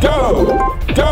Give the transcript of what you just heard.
go, go.